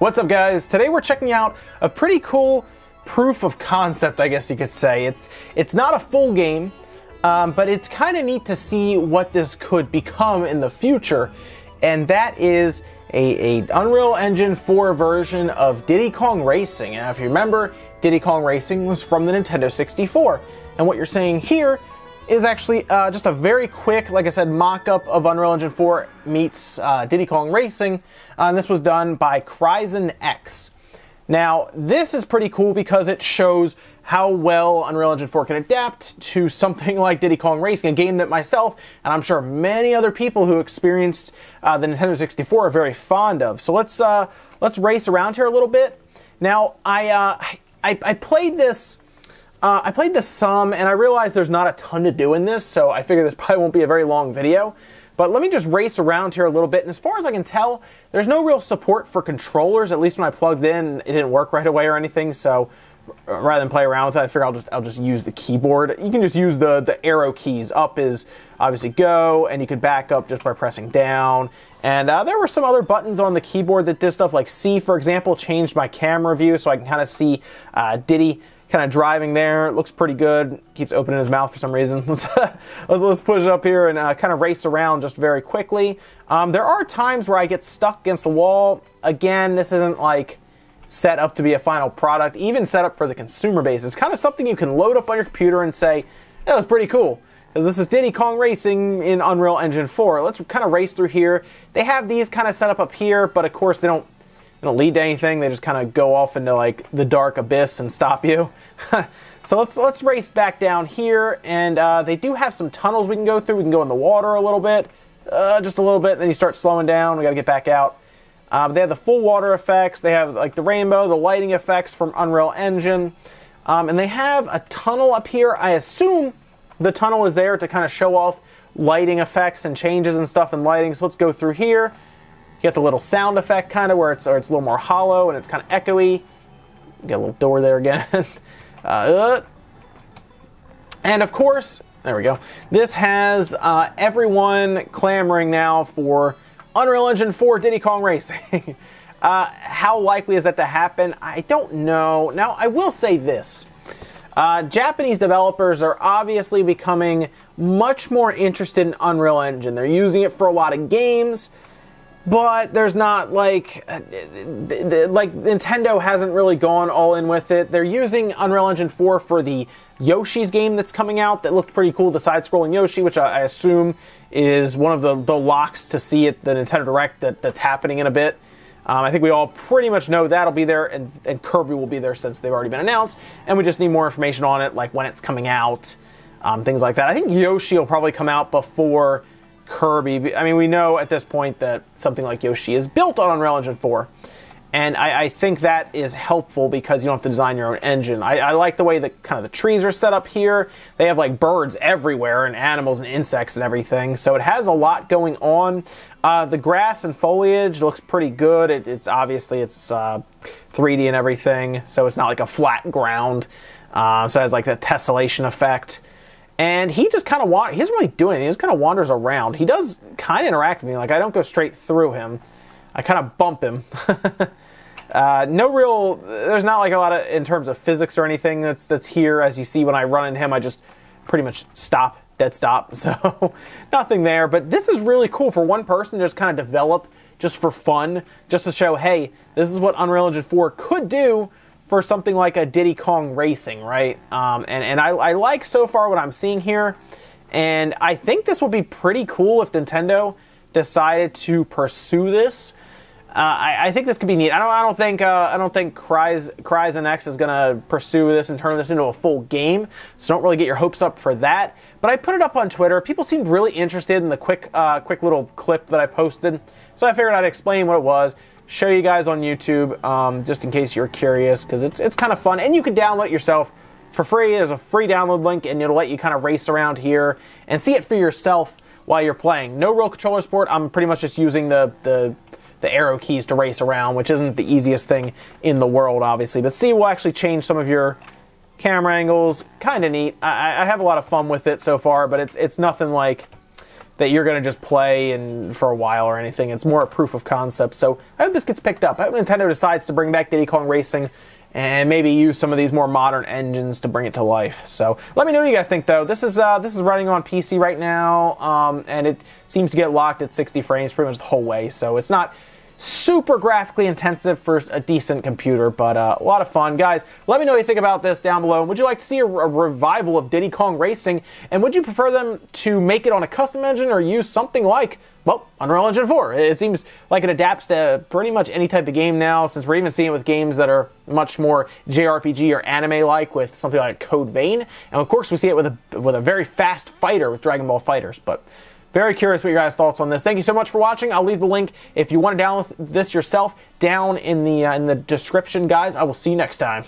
What's up guys? Today we're checking out a pretty cool proof of concept, I guess you could say. It's it's not a full game, um, but it's kind of neat to see what this could become in the future, and that is a, a Unreal Engine 4 version of Diddy Kong Racing. And if you remember, Diddy Kong Racing was from the Nintendo 64, and what you're seeing here is actually uh, just a very quick, like I said, mock-up of Unreal Engine 4 meets uh, Diddy Kong Racing. Uh, and this was done by CryZENx. Now, this is pretty cool because it shows how well Unreal Engine 4 can adapt to something like Diddy Kong Racing, a game that myself, and I'm sure many other people who experienced uh, the Nintendo 64 are very fond of. So let's, uh, let's race around here a little bit. Now, I, uh, I, I played this uh, I played this some, and I realized there's not a ton to do in this, so I figure this probably won't be a very long video. But let me just race around here a little bit, and as far as I can tell, there's no real support for controllers, at least when I plugged in, it didn't work right away or anything, so uh, rather than play around with it, I figure I'll just I'll just use the keyboard. You can just use the, the arrow keys. Up is obviously go, and you can back up just by pressing down. And uh, there were some other buttons on the keyboard that did stuff like C, for example, changed my camera view so I can kind of see uh, Diddy kind of driving there. It looks pretty good. Keeps opening his mouth for some reason. let's, let's push up here and uh, kind of race around just very quickly. Um, there are times where I get stuck against the wall. Again, this isn't like set up to be a final product, even set up for the consumer base. It's kind of something you can load up on your computer and say, that was pretty cool. Because this is Diddy Kong Racing in Unreal Engine 4. Let's kind of race through here. They have these kind of set up up here, but of course they don't they don't lead to anything. They just kind of go off into like the dark abyss and stop you. so let's let's race back down here, and uh, they do have some tunnels we can go through. We can go in the water a little bit, uh, just a little bit. Then you start slowing down. We got to get back out. Um, they have the full water effects. They have like the rainbow, the lighting effects from Unreal Engine, um, and they have a tunnel up here. I assume the tunnel is there to kind of show off lighting effects and changes and stuff in lighting. So let's go through here. You get the little sound effect kind of where it's, or it's a little more hollow and it's kind of echoey. Get a little door there again. uh, and of course, there we go. This has uh, everyone clamoring now for Unreal Engine 4 Diddy Kong Racing. uh, how likely is that to happen? I don't know. Now, I will say this. Uh, Japanese developers are obviously becoming much more interested in Unreal Engine. They're using it for a lot of games but there's not like uh, like Nintendo hasn't really gone all in with it. They're using Unreal Engine 4 for the Yoshi's game that's coming out that looked pretty cool, the side-scrolling Yoshi, which I, assume is one of the, the locks to see at the Nintendo Direct that, that's happening in a bit. Um, I think we all pretty much know that'll be there, and, and, Kirby will be there since they've already been announced, and we just need more information on it, like when it's coming out, um, things like that. I think Yoshi will probably come out before Kirby. I mean, we know at this point that something like Yoshi is built on Unreal Engine 4. And I, I think that is helpful because you don't have to design your own engine. I, I, like the way that kind of the trees are set up here. They have like birds everywhere and animals and insects and everything. So it has a lot going on. Uh, the grass and foliage looks pretty good. It, it's obviously it's uh, 3D and everything, so it's not like a flat ground. Uh, so it has like the tessellation effect. And he just kind of wa- he doesn't really do anything. He just kind of wanders around. He does kind of interact with me. Like I don't go straight through him. I kind of bump him. uh, no real. There's not like a lot of in terms of physics or anything that's that's here. As you see when I run into him, I just pretty much stop, dead stop. So nothing there. But this is really cool for one person to just kind of develop just for fun, just to show, hey, this is what Unreal Engine 4 could do for something like a Diddy Kong Racing, right? Um, and and I, I like so far what I'm seeing here, and I think this would be pretty cool if Nintendo decided to pursue this. Uh, I, I, think this could be neat. I don't. I don't think. Uh, I don't think Cryz CryZENx is gonna pursue this and turn this into a full game. So don't really get your hopes up for that. But I put it up on Twitter. People seemed really interested in the quick, uh, quick little clip that I posted. So I figured I'd explain what it was show you guys on YouTube, um, just in case you're curious, because it's it's kind of fun, and you can download it yourself for free. There's a free download link, and it'll let you kind of race around here and see it for yourself while you're playing. No real controller support. I'm pretty much just using the the the arrow keys to race around, which isn't the easiest thing in the world, obviously. But see, we'll actually change some of your camera angles. Kind of neat. I, I have a lot of fun with it so far, but it's it's nothing like that you're going to just play and for a while or anything. It's more a proof of concept. So I hope this gets picked up. I hope Nintendo decides to bring back Diddy Kong Racing and maybe use some of these more modern engines to bring it to life. So let me know what you guys think though. This is uh, this is running on PC right now, um, and it seems to get locked at 60 frames pretty much the whole way. So it's not super graphically intensive for a decent computer, but uh, a lot of fun. Guys, let me know what you think about this down below. Would you like to see a, a, revival of Diddy Kong Racing? And would you prefer them to make it on a custom engine or use something like, well, Unreal Engine 4? It seems like it adapts to pretty much any type of game now, since we're even seeing it with games that are much more JRPG or anime-like with something like Code Vein. And of course, we see it with a, with a very fast fighter with Dragon Ball FighterZ. But very curious what your guys' thoughts on this. Thank you so much for watching. I'll leave the link if you want to download this yourself down in the uh, in the description, guys. I will see you next time.